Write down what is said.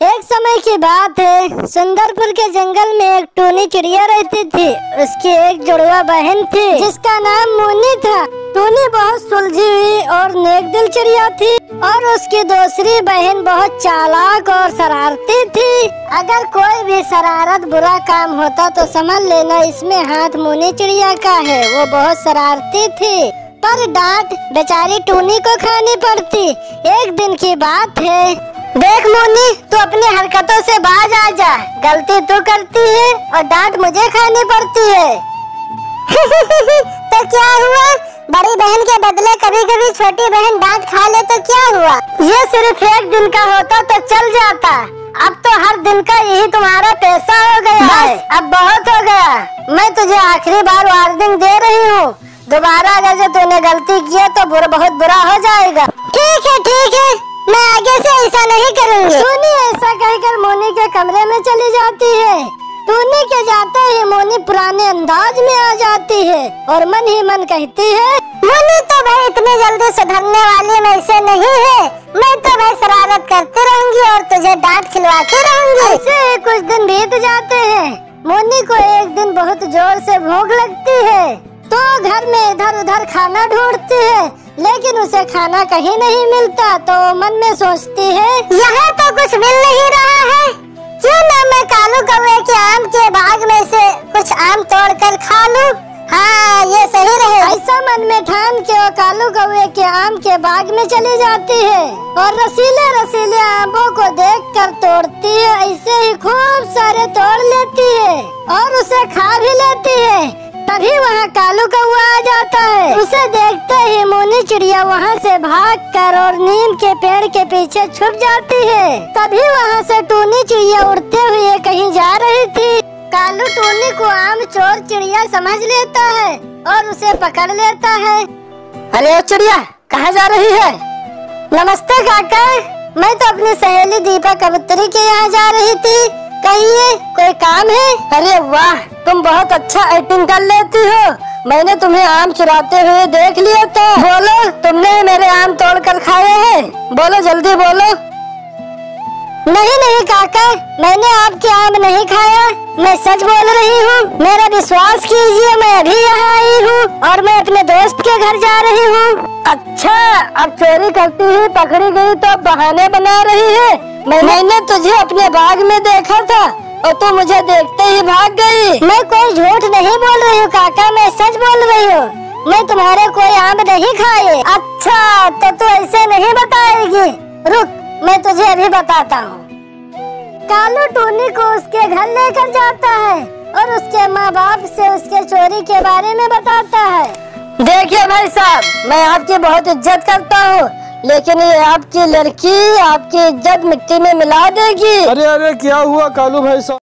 एक समय की बात है, सुंदरपुर के जंगल में एक टूनी चिड़िया रहती थी। उसकी एक जुड़वा बहन थी, जिसका नाम मोनी था। टूनी बहुत सुलझी हुई और नेक दिल चिड़िया थी और उसकी दूसरी बहन बहुत चालाक और शरारती थी। अगर कोई भी शरारत बुरा काम होता तो समझ लेना, इसमें हाथ मोनी चिड़िया का है। वो बहुत शरारती थी, पर डांट बेचारी टूनी को खानी पड़ती। एक दिन की बात है देख मोनी तू अपनी हरकतों से बाज आ जा। गलती तू करती है और डांट मुझे खानी पड़ती है। तो क्या हुआ? बड़ी बहन के बदले कभी कभी छोटी बहन डांट खा ले तो क्या हुआ? ये सिर्फ़ एक दिन का होता तो चल जाता। अब तो हर दिन का यही तुम्हारा पैसा हो गया है। अब बहुत हो गया। मैं तुझे आखिरी बार वार्निंग दे रही हूँ। दोबारा अगर जो तूने गलती की है तो बुरा बहुत बुरा हो जाएगा। ठीक है ठीक है। मैं आगे से ऐसा नहीं करूँगी। टूनी ऐसा कहकर मोनी के कमरे में चली जाती है। टूनी के जाते ही मोनी पुराने अंदाज में आ जाती है और मन ही मन कहती है मोनी तो भाई इतनी जल्दी सुधरने वाली में से नहीं है। मैं तो भाई शरारत करती रहूँगी और तुझे डांट खिलवाती रहूँगी। ऐसे कुछ दिन बीत जाते हैं। मोनी को एक दिन बहुत ज़ोर से भूख लगती है। तो घर में इधर उधर खाना ढूंढती है। लेकिन उसे खाना कहीं नहीं मिलता तो मन में सोचती है, यहाँ तो कुछ मिल नहीं रहा है। क्यों ना मैं कालू कौए के आम के बाग में से कुछ आम तोड़ कर खा लूँ? हाँ ये सही रहे। ऐसा मन में ठान के वो कालू कौए के आम के बाग में चली जाती है और रसीले रसीले आमों को देख कर तोड़ती है। ऐसे ही खूब सारे तोड़ लेती है और उसे खा भी लेती है। तभी वहाँ कालू कौआ आ जाता है। उसे देखते ही मोनी चिड़िया वहाँ से भागकर और नीम के पेड़ के पीछे छुप जाती है। तभी वहाँ से टूनी चिड़िया उड़ते हुए कहीं जा रही थी। कालू टूनी को आम चोर चिड़िया समझ लेता है और उसे पकड़ लेता है। अरे चिड़िया कहाँ जा रही है? नमस्ते काका मैं तो अपनी सहेली दीपा कबूतरी के यहाँ जा रही थी। कहिए, कोई काम है? अरे वाह, तुम बहुत अच्छा एक्टिंग कर लेती हो। मैंने तुम्हें आम चुराते हुए देख लिया तो बोलो, तुमने मेरे आम तोड़ कर खाए हैं? बोलो, जल्दी बोलो। नहीं नहीं काका मैंने आपके आम नहीं खाया। मैं सच बोल रही हूँ मेरा विश्वास कीजिए मैं अभी यहाँ आई हूँ और मैं अपने दोस्त के घर जा रही हूँ। अच्छा अब चोरी करती हुई पकड़ी गई तो अब बहाने बना रही है। मैं, मैंने तुझे अपने बाग में देखा था और तू मुझे देखते ही भाग गई। मैं कोई झूठ नहीं बोल रही हूँ काका मैं सच बोल रही हूँ। मैं तुम्हारे कोई आम नहीं खाए। अच्छा तो तू ऐसे नहीं बताएगी। रुक। मैं तुझे अभी बताता हूँ। कालू टूनी को उसके घर लेकर जाता है और उसके माँ बाप से उसके चोरी के बारे में बताता है। देखिए भाई साहब मैं आपकी बहुत इज़्ज़त करता हूँ लेकिन ये आपकी लड़की आपकी इज़्ज़त मिट्टी में मिला देगी। अरे अरे क्या हुआ कालू भाई साहब?